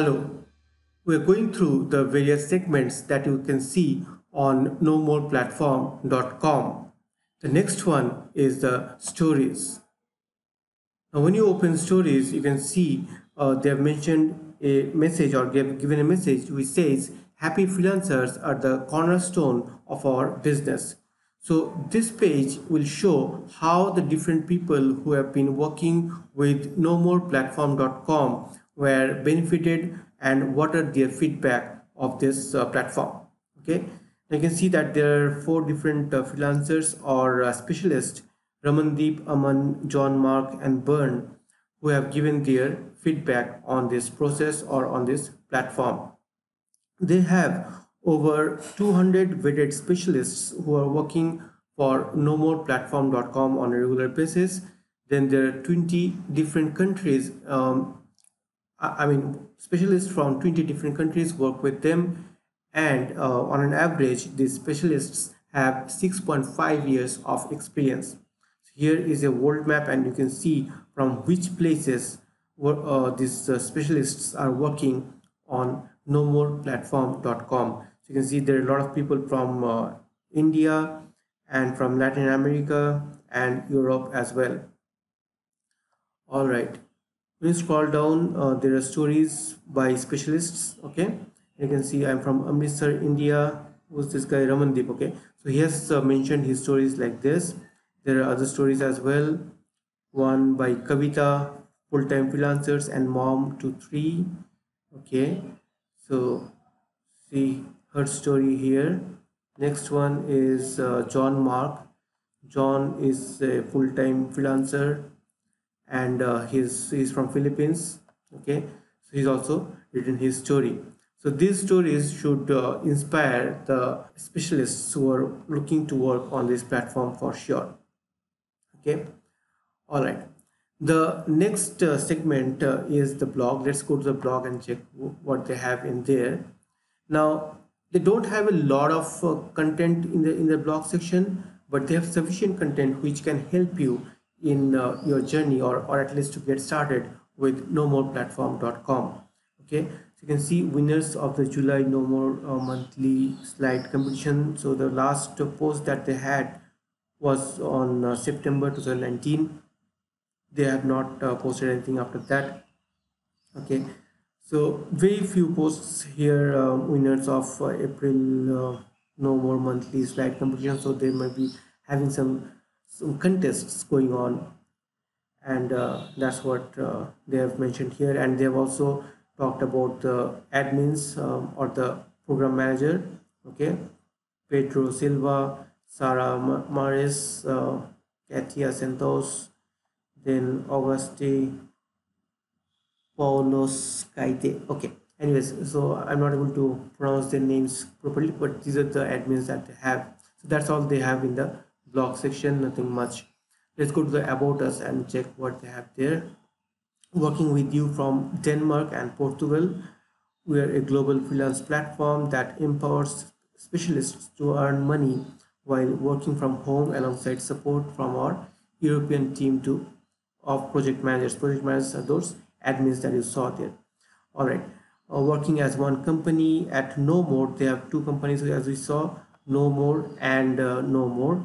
Hello, we're going through the various segments that you can see on knowmoreplatform.com. The next one is the stories. Now, when you open stories, you can see uh, they have mentioned a message or given a message which says happy freelancers are the cornerstone of our business. So this page will show how the different people who have been working with knowmoreplatform.com were benefited and what are their feedback of this uh, platform okay? You can see that there are four different uh, freelancers or uh, specialists ramandeep aman john mark and bern who have given their feedback on this process or on this platform. They have over 200 vetted specialists who are working for knowmoreplatform.com on a regular basis. Then there are 20 different countries um, I mean, specialists from 20 different countries work with them and uh, on an average, these specialists have 6.5 years of experience. So here is a world map and you can see from which places uh, these uh, specialists are working on knowmoreplatform.com. So you can see there are a lot of people from uh, India and from Latin America and Europe as well. All right you scroll down. Uh, there are stories by specialists okay? You can see i'm from amritsar india. Who's this guy? Ramandeep okay? So he has uh, mentioned his stories like this. There are other stories as well. One by kavita full-time freelancers and mom to three okay? So see her story here. Next one is uh, john mark. John is a full-time freelancer and uh, he's he's from Philippines okay? So he's also written his story. So these stories should uh, inspire the specialists who are looking to work on this platform for sure okay? All right. The next uh, segment uh, is the blog. Let's go to the blog and check what they have in there. Now they don't have a lot of uh, content in the in the blog section but they have sufficient content which can help you in uh, your journey or, or at least to get started with knowmoreplatform.com okay? So you can see winners of the july KnowMore uh, monthly slide competition. So the last post that they had was on uh, september 2019 they have not uh, posted anything after that okay? So very few posts here uh, winners of uh, april KnowMore monthly slide competition. So they might be having some some contests going on and uh, that's what uh, they have mentioned here. And they have also talked about the admins um, or the program manager okay? Pedro silva sarah maris uh, katia santos then auguste paulos kaite okay? Anyways so i'm not able to pronounce their names properly but these are the admins that they have. So that's all they have in the blog section nothing much. Let's go to the about us and check what they have there. Working with you from denmark and portugal. We are a global freelance platform that empowers specialists to earn money while working from home alongside support from our european team to of project managers. Project managers are those admins that you saw there. All right. Uh, working as one company at KnowMore. They have two companies as we saw. No more and uh, no more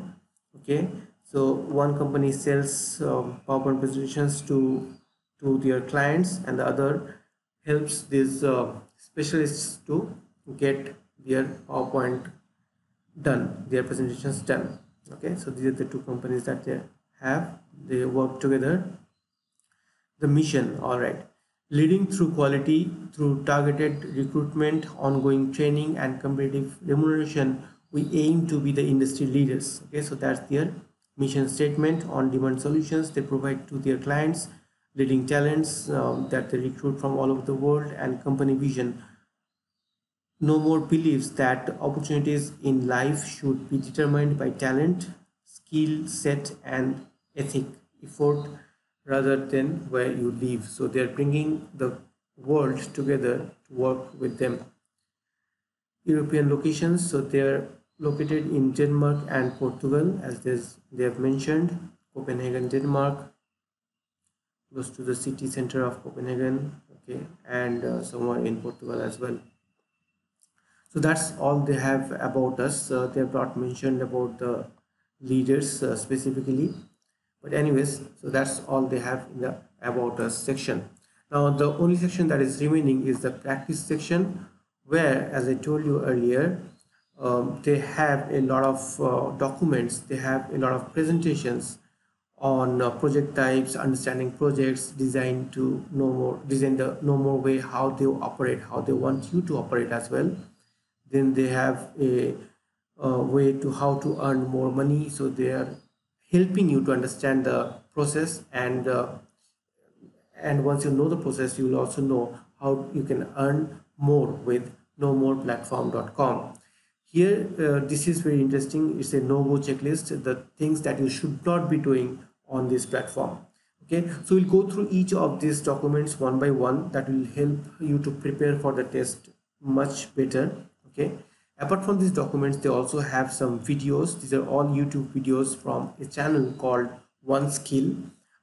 okay. So one company sells um, powerpoint presentations to to their clients and the other helps these uh, specialists to get their powerpoint done their presentations done. Okay. So these are the two companies that they have. They work together. The mission all right. Leading through quality through targeted recruitment ongoing training and competitive remuneration we aim to be the industry leaders. Okay so that's their mission statement on demand solutions they provide to their clients leading talents um, that they recruit from all over the world and company vision. KnowMore believes that opportunities in life should be determined by talent skill set and ethic effort rather than where you live. So they are bringing the world together to work with them. European locations so they're located in Denmark and Portugal as they have mentioned Copenhagen Denmark close to the city center of Copenhagen okay and uh, somewhere in portugal as well. So that's all they have about us. Uh, they have not mentioned about the leaders uh, specifically. But anyways so that's all they have in the about us section. Now the only section that is remaining is the practice section where as i told you earlier um, they have a lot of uh, documents. They have a lot of presentations on uh, project types understanding projects design to KnowMore design the KnowMore way how they operate how they want you to operate as well. Then they have a, a way to how to earn more money. So they are helping you to understand the process and uh, and once you know the process you will also know how you can earn more with knowmoreplatform.com here uh, this is very interesting. It's a no-go checklist the things that you should not be doing on this platform. Okay? So we'll go through each of these documents one by one that will help you to prepare for the test much better. Okay? Apart from these documents they also have some videos. These are all youtube videos from a channel called one skill.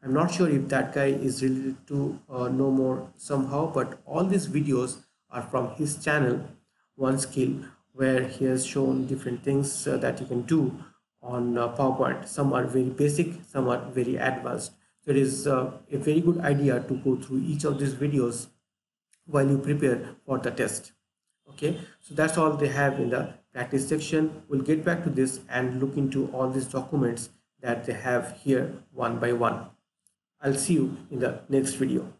I'm not sure if that guy is related to uh, KnowMore somehow but all these videos are from his channel one skill where he has shown different things uh, that you can do on uh, powerpoint. Some are very basic some are very advanced. So it is uh, a very good idea to go through each of these videos while you prepare for the test. Okay? So that's all they have in the practice section. We'll get back to this and look into all these documents that they have here one by one. I'll see you in the next video